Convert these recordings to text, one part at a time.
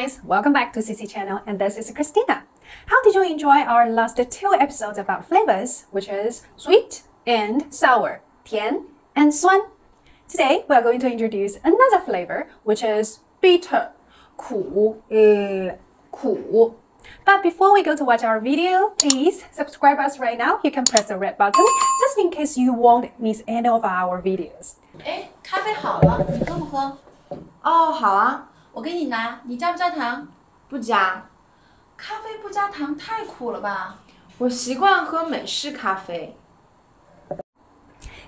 guys, welcome back to CC channel and this is Christina. How did you enjoy our last two episodes about flavors, which is sweet and sour, 甜 and 酸? Today we are going to introduce another flavor, which is bitter, 苦, uh, 苦. But before we go to watch our video, please subscribe us right now. You can press the red button just in case you won't miss any of our videos. 哎，咖啡好了，你喝不喝？哦，好啊， 我给你拿，你加不加糖？不加。咖啡不加糖太苦了吧？我习惯喝美式咖啡。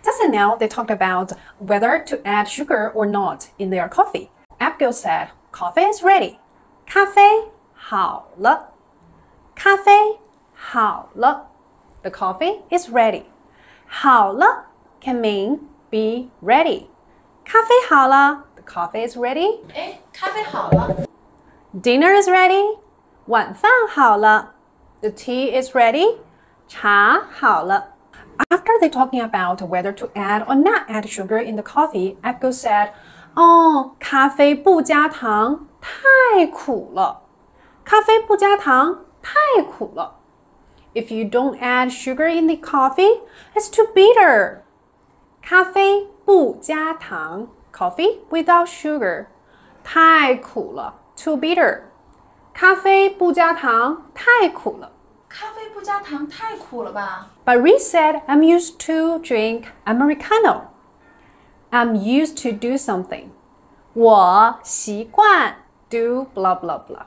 Just now, they talked about whether to add sugar or not in their coffee. Abigail said, "Coffee is ready." 咖啡好了。咖啡好了。The coffee is ready. 好了 can mean be ready. 咖啡好了。 The coffee is ready. 哎，咖啡好了。 Dinner is ready. 晚饭好了。The tea is ready. 茶好了。After they talking about whether to add or not add sugar in the coffee, Echo said, 哦，咖啡不加糖太苦了。咖啡不加糖太苦了。If you don't add sugar in the coffee, it's too bitter. 咖啡不加糖 coffee without sugar 太苦了 too bitter 咖啡不加糖太苦了咖啡不加糖太苦了吧？ But Reese said, I'm used to drink Americano. I'm used to do something. 我习惯 do blah blah blah.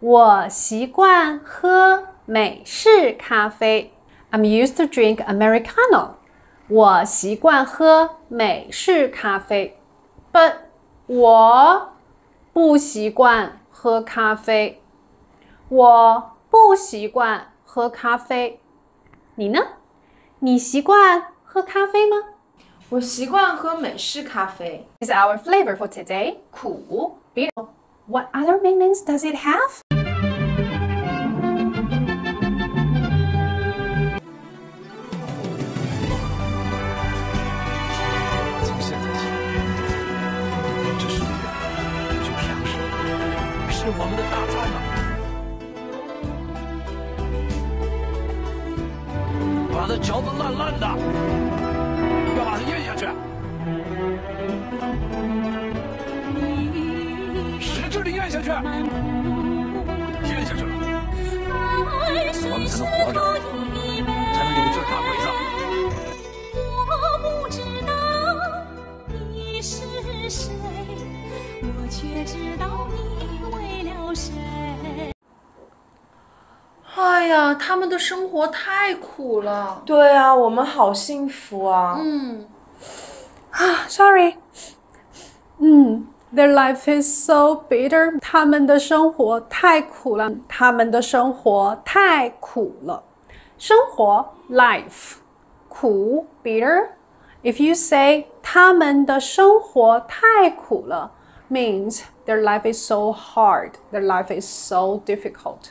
我习惯喝美式咖啡。I'm used to drink Americano. 我习惯喝美式咖啡。 But 我不习惯喝咖啡。我不习惯喝咖啡。你呢？你习惯喝咖啡吗我习惯喝美式咖啡。？Is our flavor for today 苦 bitter? What other meanings does it have? 把它嚼得烂烂的，呀，他们的生活太苦了。对啊，我们好幸福啊！嗯， Sorry. 嗯，Their life is so bitter. 他们的生活太苦了。他们的生活太苦了。生活 life 苦 bitter. If you say 他们的生活太苦了 means their life is so hard. Their life is so difficult.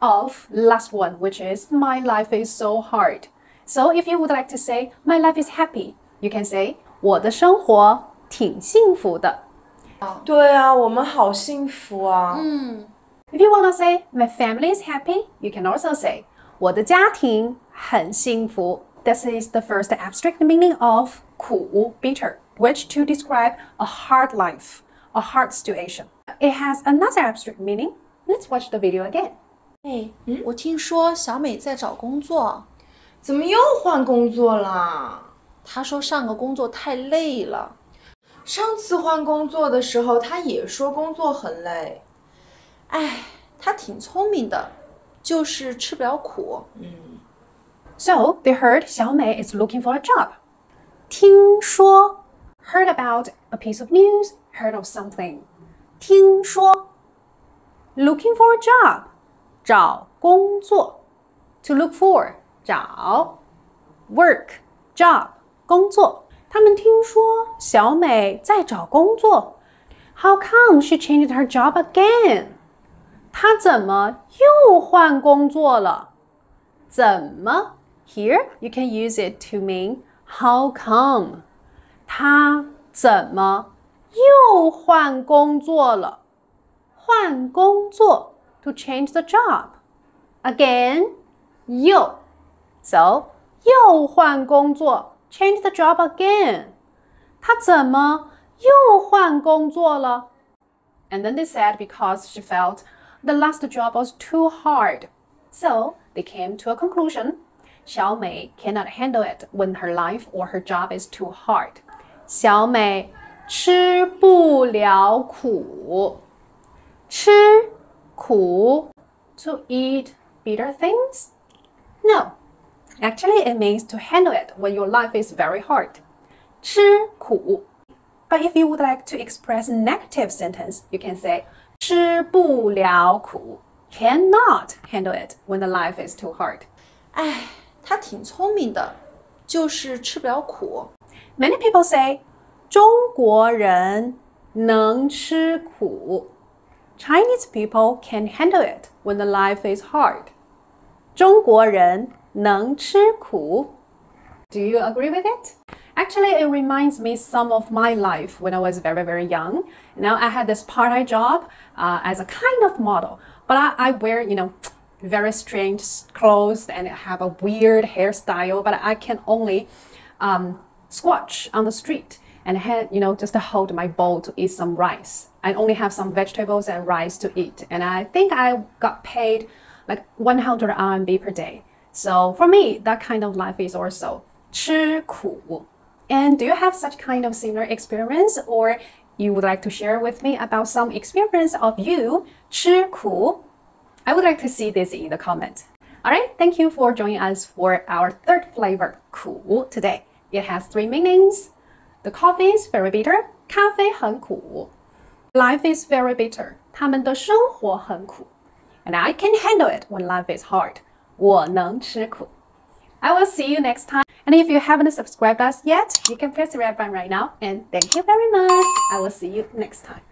of last one, which is my life is so hard. So if you would like to say my life is happy, you can say 我的生活挺幸福的。对啊，我们好幸福啊！嗯， If you want to say my family is happy, you can also say 我的家庭很幸福。This is the first abstract meaning of 苦 bitter, which to describe a hard life, a hard situation. It has another abstract meaning. Let's watch the video again. 哎，我听说小美在找工作，怎么又换工作啦？她说上个工作太累了。上次换工作的时候，她也说工作很累。哎，她挺聪明的，就是吃不了苦。嗯 So they heard Xiao Mei is looking for a job. 听说 heard about a piece of news, heard of something. 听说 looking for a job，找工作。To look for 找，work job 工作。他们听说小美在找工作。How come she changed her job again？她怎么又换工作了？怎么？Here you can use it to mean how come？她怎么又换工作了？换工作 to change the job again 又 so 又换工作 change the job again 她怎么又换工作了 and then they said because she felt the last job was too hard so they came to a conclusion Xiao Mei cannot handle it when her life or her job is too hard. 小美吃不了苦。吃 苦 to eat bitter things? No. Actually, it means to handle it when your life is very hard. 吃苦. But if you would like to express a negative sentence, you can say 吃不了苦 cannot handle it when the life is too hard. 哎，他挺聪明的，就是吃不了苦。 Many people say 中国人能吃苦。 Chinese people can handle it when the life is hard. 中国人能吃苦。Do you agree with it? Actually, it reminds me some of my life when I was very, very young. Now I had this part-time job uh, as a kind of model, but I, I wear, you know, very strange clothes and have a weird hairstyle, but I can only um, squash on the street and had, you know, just to hold my bowl to eat some rice. I only have some vegetables and rice to eat. And I think I got paid like 100 RMB per day. So for me, that kind of life is also 吃苦. And do you have such kind of similar experience or you would like to share with me about some experience of you 吃苦? I would like to see this in the comment. Alright, thank you for joining us for our third flavor, 苦 today. It has three meanings. The coffee is very bitter. 咖啡很苦。Life is very bitter. 他们的生活很苦。And I can handle it when life is hard. 我能吃苦。I will see you next time. And if you haven't subscribed us yet, you can press the red button right now. And thank you very much. I will see you next time.